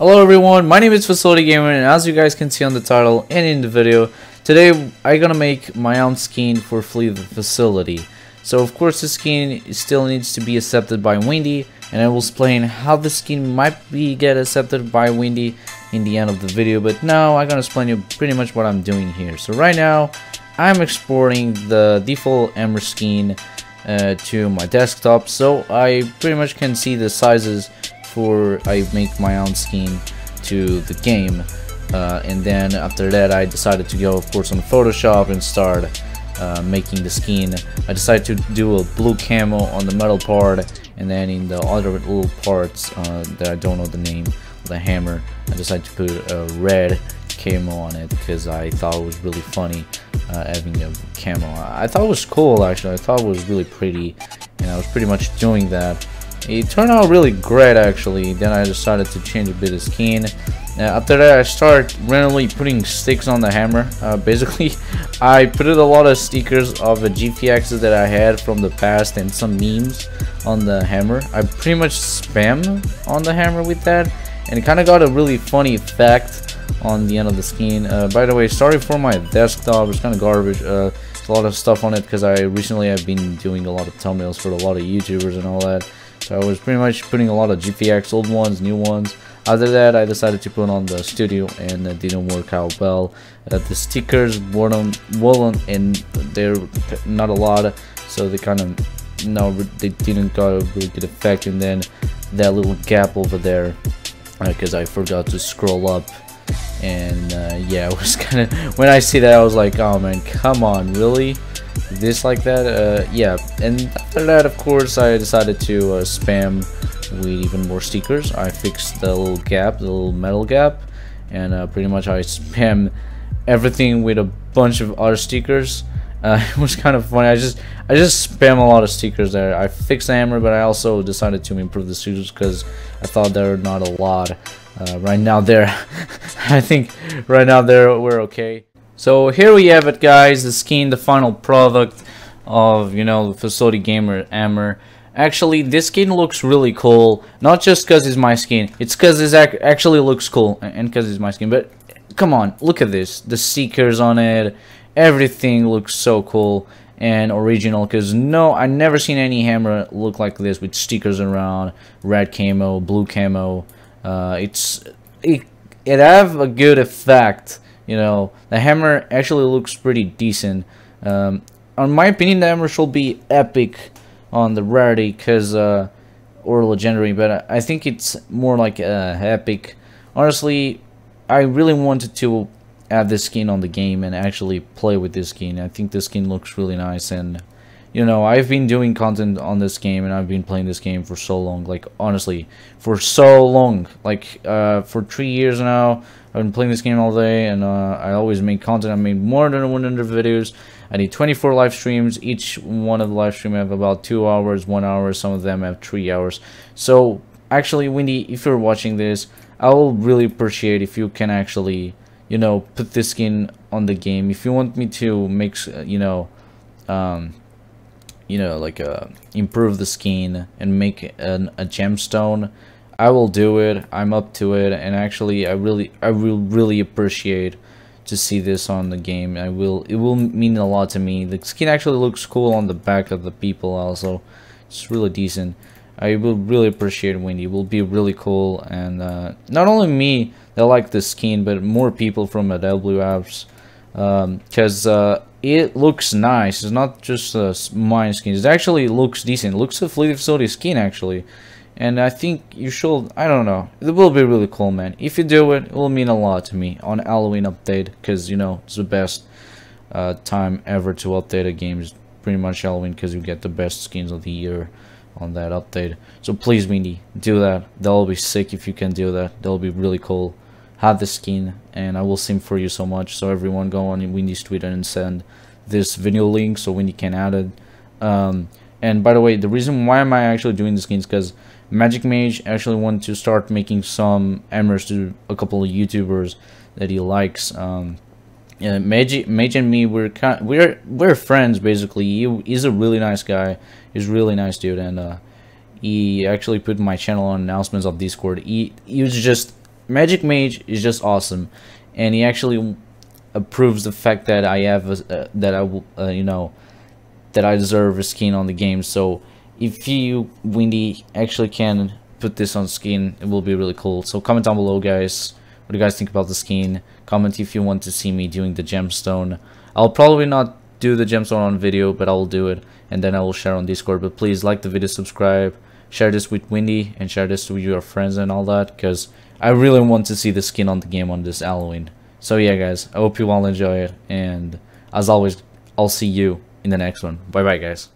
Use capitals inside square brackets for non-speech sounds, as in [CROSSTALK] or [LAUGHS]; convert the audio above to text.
Hello everyone, my name is Facility Gamer and as you guys can see on the title and in the video, today I'm gonna make my own skin for Flee the Facility. So of course the skin still needs to be accepted by Windy and I will explain how the skin might be get accepted by Windy in the end of the video but now I'm gonna explain you pretty much what I'm doing here. So right now I'm exporting the default Ember skin uh, to my desktop so I pretty much can see the sizes before I make my own skin to the game. Uh, and then after that I decided to go of course on Photoshop and start uh, making the skin. I decided to do a blue camo on the metal part and then in the other little parts uh, that I don't know the name the hammer I decided to put a red camo on it because I thought it was really funny uh, having a camo. I thought it was cool actually, I thought it was really pretty and I was pretty much doing that it turned out really great actually. Then I decided to change a bit of skin. Uh, after that I started randomly putting sticks on the hammer. Uh, basically [LAUGHS] I put a lot of stickers of the GFXs that I had from the past and some memes on the hammer. I pretty much spam on the hammer with that and it kind of got a really funny effect on the end of the skin. Uh, by the way, sorry for my desktop, it's kind of garbage. Uh, a lot of stuff on it because I recently have been doing a lot of thumbnails for a lot of YouTubers and all that. So I was pretty much putting a lot of GFX, old ones, new ones. After that, I decided to put on the studio and it didn't work out well. Uh, the stickers weren't, weren't and they're not a lot, so they kind of, no, they didn't got a really good effect. And then that little gap over there, because uh, I forgot to scroll up and uh, yeah [LAUGHS] it was kind of when I see that I was like oh man come on really this like that uh, yeah. And after that of course I decided to uh, spam with even more stickers. I fixed the little gap the little metal gap and uh, pretty much I [LAUGHS] spam everything with a bunch of other stickers. Uh, [LAUGHS] it was kind of funny. I just I just spam a lot of stickers there. I fixed the hammer but I also decided to improve the stickers because I thought there were not a lot. Uh, right now there [LAUGHS] I think right now there we're okay so here we have it guys, the skin, the final product of, you know, the Facility Gamer Hammer. Actually, this skin looks really cool, not just because it's my skin, it's because it ac actually looks cool, and because it's my skin, but come on, look at this, the stickers on it, everything looks so cool and original because no i never seen any hammer look like this with stickers around red camo blue camo uh, it's it, it have a good effect you know, the hammer actually looks pretty decent. Um, on my opinion, the hammer should be epic on the rarity, cause uh, or legendary, but I think it's more like uh, epic. Honestly, I really wanted to add this skin on the game and actually play with this skin. I think this skin looks really nice and you know, I've been doing content on this game and I've been playing this game for so long, like honestly, for so long, like uh, for three years now, I've been playing this game all day and uh, I always make content, I made more than 100 videos, I did 24 live streams, each one of the live streams have about 2 hours, 1 hour, some of them have 3 hours, so actually Windy, if you're watching this, I will really appreciate if you can actually, you know, put this skin on the game, if you want me to make, you know, um, you know, like uh, improve the skin and make an, a gemstone, I will do it. I'm up to it, and actually, I really, I will really appreciate to see this on the game. I will, it will mean a lot to me. The skin actually looks cool on the back of the people also. It's really decent. I will really appreciate Windy. It will be really cool, and uh, not only me that like the skin, but more people from AW apps, because um, uh, it looks nice. It's not just a mine skin. It actually looks decent. It looks a Flee Facility skin actually. And I think you should, I don't know, it will be really cool, man. If you do it, it will mean a lot to me on Halloween update, because, you know, it's the best uh, time ever to update a game. It's pretty much Halloween, because you get the best skins of the year on that update. So please, Windy, do that. That'll be sick if you can do that. That'll be really cool have the skin and I will sim for you so much. So everyone go on Windy's Twitter and send this video link so Windy can add it. Um, and by the way the reason why am I actually doing the skins because Magic Mage actually want to start making some emmers to a couple of YouTubers that he likes. Um, yeah, Mage, Mage and me we're kind we're we're friends basically. He, he's a really nice guy. He's really nice dude and uh, he actually put my channel on announcements of Discord. He, he was just Magic Mage is just awesome, and he actually approves the fact that I have a, uh, that I uh, you know that I deserve a skin on the game. So if you Windy actually can put this on skin, it will be really cool. So comment down below, guys. What do you guys think about the skin? Comment if you want to see me doing the gemstone. I'll probably not do the gemstone on video, but I will do it, and then I will share on Discord. But please like the video, subscribe, share this with Windy, and share this with your friends and all that, because I really want to see the skin on the game on this Halloween. So yeah, guys, I hope you all enjoy it, and as always, I'll see you in the next one. Bye bye, guys.